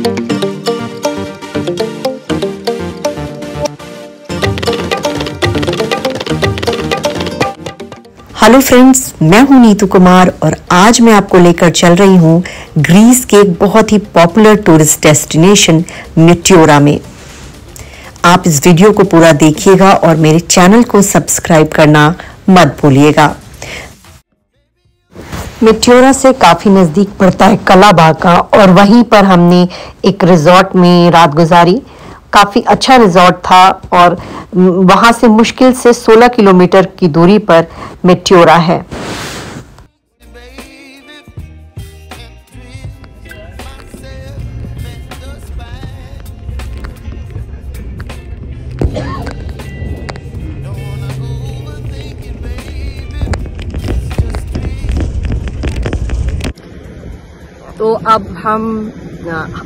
Hello friends मैं हूँ नीतू कुमार और आज मैं आपको लेकर चल रही हूँ ग्रीस के एक बहुत ही पॉपुलर टूरिस्ट डेस्टिनेशन मिट्योरा में। आप इस वीडियो को पूरा देखिएगा और मेरे चैनल को सब्सक्राइब करना मत भूलिएगा। मिट्योरा से काफ़ी नज़दीक पड़ता है कलाबाग का और वहीं पर हमने एक रिजॉर्ट में रात गुजारी। काफ़ी अच्छा रिजॉर्ट था और वहाँ से मुश्किल से 16 किलोमीटर की दूरी पर मिठ्योरा है। तो अब हम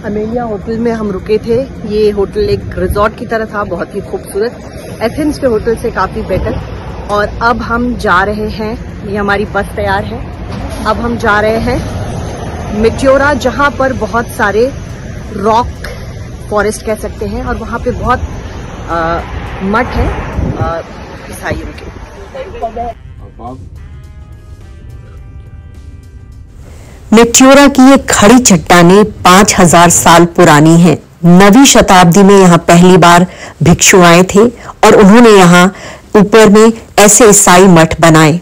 अमेलिया होटल में हम रुके थे। ये होटल एक रिजॉर्ट की तरह था बहुत ही खूबसूरत। एथेंस के होटल से काफ़ी बेटर और अब हम जा रहे हैं ये हमारी बस तैयार है। अब हम जा रहे हैं मिट्योरा जहाँ पर बहुत सारे रॉक फॉरेस्ट कह सकते हैं और वहाँ पे बहुत आ, मठ है। ईसाइयों के मेट्योरा की ये खड़ी चट्टाने पाँच हज़ार साल पुरानी हैं। नवी शताब्दी में यहाँ पहली बार भिक्षु आए थे और उन्होंने यहाँ ऊपर में ऐसे ईसाई मठ बनाए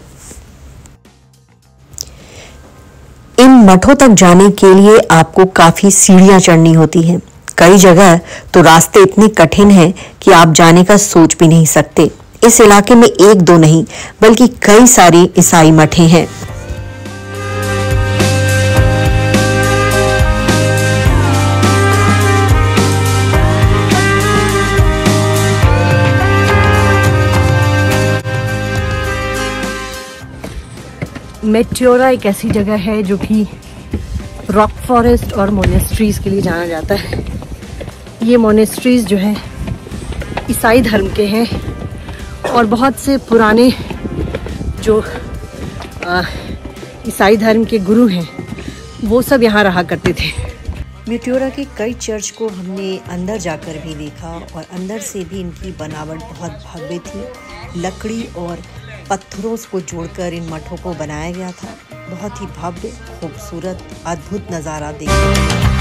इन मठों तक जाने के लिए आपको काफ़ी सीढ़ियाँ चढ़नी होती हैं। कई जगह तो रास्ते इतने कठिन हैं कि आप जाने का सोच भी नहीं सकते इस इलाके में एक दो नहीं, बल्कि कई सारी ईसाई मठे हैं मेट्योरा एक ऐसी जगह है जो कि रॉक फॉरेस्ट और मोनेस्ट्रीज के लिए जाना जाता है। ये मोनेस्ट्रीज जो है, ईसाई धर्म के हैं और बहुत से पुराने जो ईसाई धर्म के गुरु हैं, वो सब यहाँ रहा करते थे। मेट्योरा के कई चर्च को हमने अंदर जाकर भी देखा और अंदर से भी इनकी बनावट बहुत भव्य थी। लकड़ी और पत्थरों को जोड़कर इन मठों को बनाया गया था। बहुत ही भव्य खूबसूरत अद्भुत नज़ारा देखने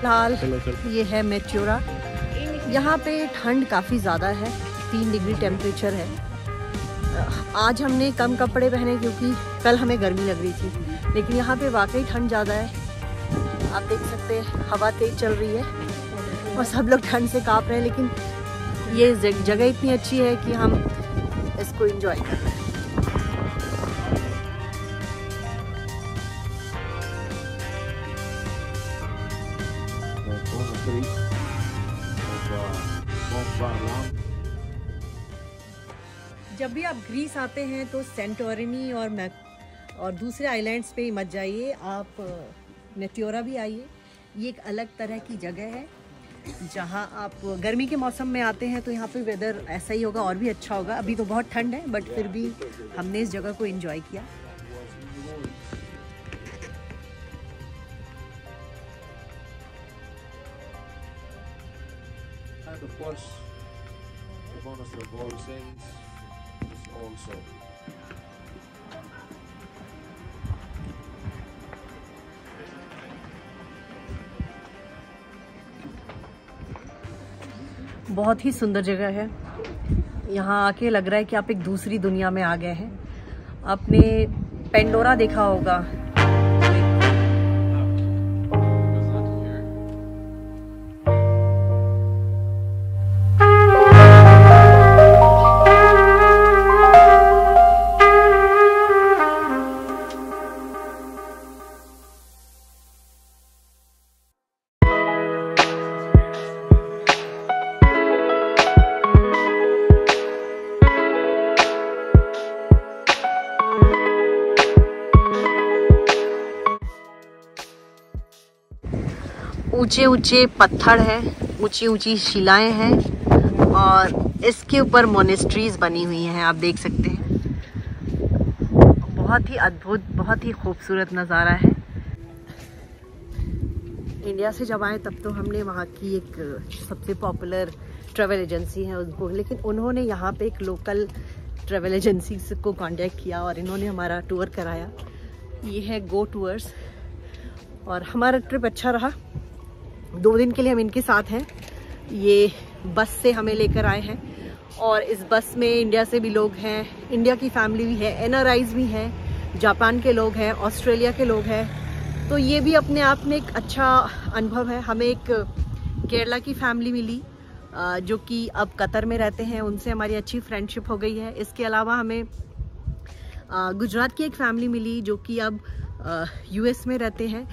फ़िलहाल ये है मेच्योरा। यहाँ पे ठंड काफ़ी ज़्यादा है तीन डिग्री टेम्परेचर है। आज हमने कम कपड़े पहने क्योंकि कल हमें गर्मी लग रही थी। लेकिन यहाँ पे वाकई ठंड ज़्यादा है। आप देख सकते हैं, हवा तेज़ चल रही है और सब लोग ठंड से काँप रहे हैं, लेकिन ये जगह इतनी अच्छी है कि हम इसको इंजॉय कर रहे हैं। जब भी आप ग्रीस आते हैं तो सेंटोरिनी और मैक और दूसरे आइलैंड्स पे ही मत जाइए। आप नेट्योरा भी आइए। ये एक अलग तरह की जगह है जहाँ आप गर्मी के मौसम में आते हैं तो यहाँ पे वेदर ऐसा ही होगा और भी अच्छा होगा। अभी तो बहुत ठंड है बट फिर भी हमने इस जगह को इन्जॉय किया। Of course, the bonus of all things also. बहुत ही सुंदर जगह है। यहाँ आके लग रहा है कि आप एक दूसरी दुनिया में आ गए हैं। आपने पेंडोरा देखा होगा। ऊँचे ऊँचे पत्थर हैं ऊँची ऊँची शिलाएँ हैं और इसके ऊपर मोनेस्ट्रीज बनी हुई हैं, आप देख सकते हैं। बहुत ही अद्भुत, बहुत ही खूबसूरत नज़ारा है। इंडिया से जब आए तब तो हमने वहाँ की एक सबसे पॉपुलर ट्रैवल एजेंसी है उसको लेकिन उन्होंने यहाँ पे एक लोकल ट्रैवल एजेंसी को कांटेक्ट किया और इन्होंने हमारा टूर कराया। ये है गो टूर्स और हमारा ट्रिप अच्छा रहा। दो दिन के लिए हम इनके साथ हैं। ये बस से हमें लेकर आए हैं और इस बस में इंडिया से भी लोग हैं, इंडिया की फैमिली भी है एन भी हैं, जापान के लोग हैं, ऑस्ट्रेलिया के लोग हैं। तो ये भी अपने आप में एक अच्छा अनुभव है। हमें एक केरला की फैमिली मिली जो कि अब कतर में रहते हैं। उनसे हमारी अच्छी फ्रेंडशिप हो गई है। इसके अलावा हमें गुजरात की एक फैमिली मिली जो कि अब यूएस में रहते हैं।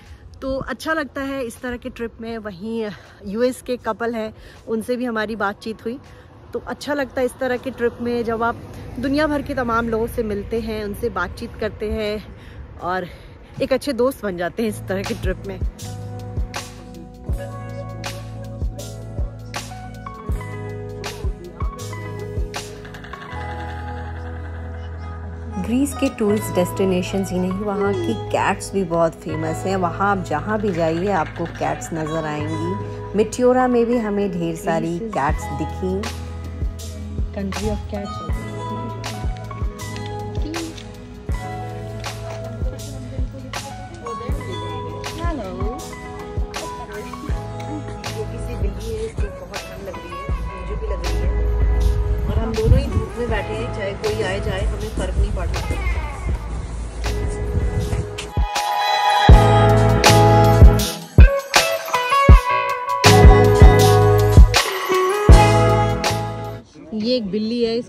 तो अच्छा लगता है इस तरह के ट्रिप में। वहीं यूएस के कपल हैं, उनसे भी हमारी बातचीत हुई। तो अच्छा लगता है इस तरह के ट्रिप में, जब आप दुनिया भर के तमाम लोगों से मिलते हैं, उनसे बातचीत करते हैं और एक अच्छे दोस्त बन जाते हैं इस तरह के ट्रिप में। ग्रीस के टूरिस्ट डेस्टिनेशन ही नहीं वहाँ की कैट्स भी बहुत फ़ेमस हैं। वहाँ आप जहाँ भी जाइए आपको कैट्स नज़र आएँगी। मिट्योरा में भी हमें ढेर सारी कैट्स दिखी। कंट्री ऑफ़ कैट्स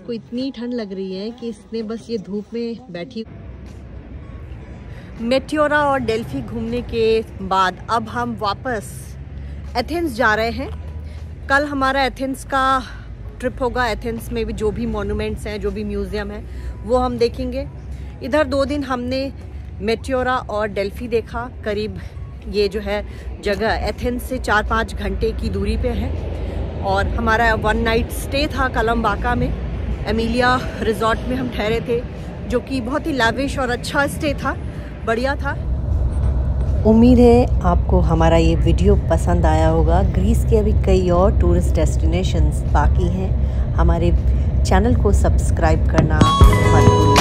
इसको इतनी ठंड लग रही है कि इसने बस ये धूप में बैठी। मेट्योरा और डेल्फी घूमने के बाद अब हम वापस एथेंस जा रहे हैं। कल हमारा एथेंस का ट्रिप होगा, एथेंस में भी जो भी मोनूमेंट्स हैं, जो भी म्यूज़ियम है, वो हम देखेंगे। इधर दो दिन हमने मेट्योरा और डेल्फी देखा, करीब ये जो है जगह एथेंस से चार पाँच घंटे की दूरी पे है। और हमारा वन नाइट स्टे था कलम्बाका में। एमिलिया रिजॉर्ट में हम ठहरे थे, जो कि बहुत ही लाविश और अच्छा स्टे था, बढ़िया था। उम्मीद है आपको हमारा ये वीडियो पसंद आया होगा। ग्रीस के अभी कई और टूरिस्ट डेस्टिनेशंस बाकी हैं। हमारे चैनल को सब्सक्राइब करना मत भूलिए।